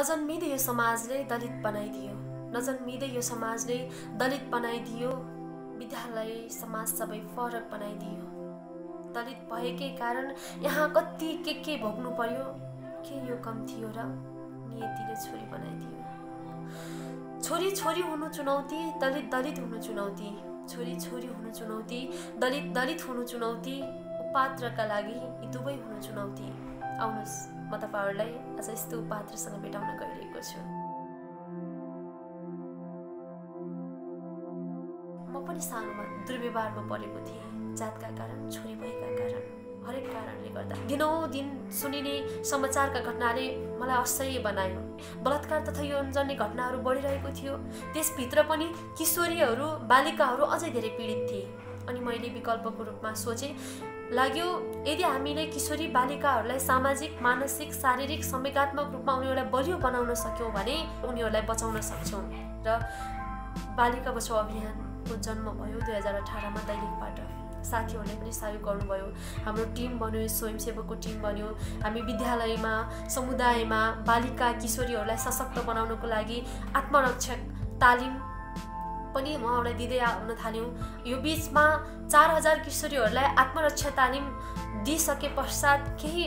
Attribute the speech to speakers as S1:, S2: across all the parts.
S1: नजन्मिँदै यो समाजले दलित बनाइदियो। नजन्मिँदै यो समाजले दलित बनाइदियो। विद्यालय समाज सबै फरक बनाइदियो। दलित भएकै कारण यहाँ कति के के भोग्नु पर्यो के यो कम थियो र नियतिले छोरी बनाइदियो। छोरी छोरी हुनु चुनौती दलित दलित हुनु चुनौती। छोरी छोरी हुनु चुनौती दलित दलित हुनु चुनौती। उपात्रका लागि यी दुवै हुनु चुनौती। आउनुहोस्। म तपाईँहरूलाई आज यस्तो पात्रसँग भेटाउन गइरहेको छु। म पनि सानोमा दुर्व्यवहारमा परेको थिएँ। जातका कारण छोरी भएका कारण हरेक कारणले गर्दा। दिनौँ दिन सुनिने समाचारका घटनाले मलाई असह्य बनायो। बलात्कार तथा यौनजन्य घटनाहरू बढिरहेको थियो। त्यसभित्र पनि किशोरीहरू बालिकाहरू अझै धेरै पीडित थिए। अनि मैले विकल्पको रूपमा सोचेँ। लाग्यो यदि हामीले किशोरी बालिकाहरूलाई सामाजिक मानसिक शारीरिक संवेगात्मक रूपमा उनीहरूलाई बलियो बनाउन सक्यौँ भने उनीहरूलाई बचाउन सक्छौँ। र बालिका बचाउ अभियानको जन्म भयो दुई हजार अठारमा दैनिकबाट। साथीहरूले पनि सहयोग गर्नुभयो। हाम्रो टिम बन्यो स्वयंसेवकको टिम बन्यो। हामी विद्यालयमा समुदायमा बालिका किशोरीहरूलाई सशक्त बनाउनको लागि आत्मरक्षक तालिम पनि उहाँहरूलाई दिँदै आउन थाल्यौँ। यो बिचमा चार हजार किशोरीहरूलाई आत्मरक्षा तालिम दिइसके पश्चात केही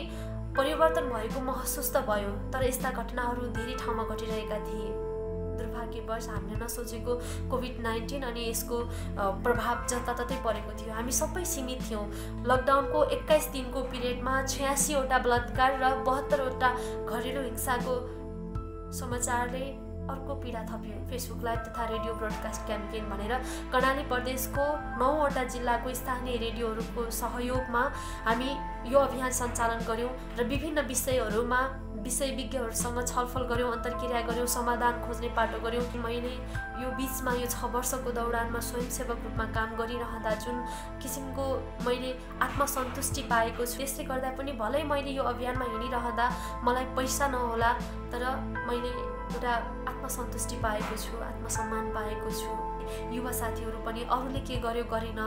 S1: परिवर्तन भएको महसुस त भयो तर यस्ता घटनाहरू धेरै ठाउँमा घटिरहेका थिए। दुर्भाग्यवश हामीले नसोचेको कोभिड नाइन्टिन अनि यसको प्रभाव जताततै परेको थियो। हामी सबै सीमित थियौँ। लकडाउनको एक्काइस दिनको पिरियडमा छयासीवटा बलात्कार र बहत्तरवटा घरेलु हिंसाको समाचारले अर्को पीडा थप्यो। फेसबुक लाइभ तथा रेडियो ब्रोडकास्ट क्याम्पेन भनेर कर्णाली प्रदेशको नौवटा जिल्लाको स्थानीय रेडियोहरूको सहयोगमा हामी यो अभियान सञ्चालन गऱ्यौँ र विभिन्न विषयहरूमा विषय विज्ञहरूसँग छलफल गऱ्यौँ अन्तर्क्रिया गऱ्यौँ समाधान खोज्ने पाटो गऱ्यौँ मैले यो बिचमा यो छ वर्षको दौडानमा स्वयंसेवक रूपमा काम गरिरहँदा जुन किसिमको मैले आत्मसन्तुष्टि पाएको छु त्यसले गर्दा पनि भलै मैले यो अभियानमा हिँडिरहँदा मलाई पैसा नहोला तर मैले एउटा आत्मसन्तुष्टि पाएको छु आत्मसम्मान पाएको छु। युवा साथीहरू पनि अरूले के गर्यो गरेन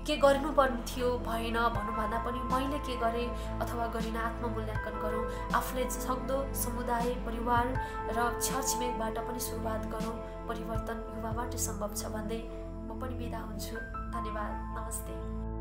S1: के गर्नुपर्ने थियो भएन भन्नुभन्दा पनि मैले के गरेँ अथवा गरिनँ आत्ममूल्याङ्कन गरौँ। आफूले सक्दो समुदाय परिवार र छरछिमेकबाट पनि सुरुवात गरौँ। परिवर्तन युवाबाटै सम्भव छ भन्दै म पनि बिदा हुन्छु। धन्यवाद। नमस्ते।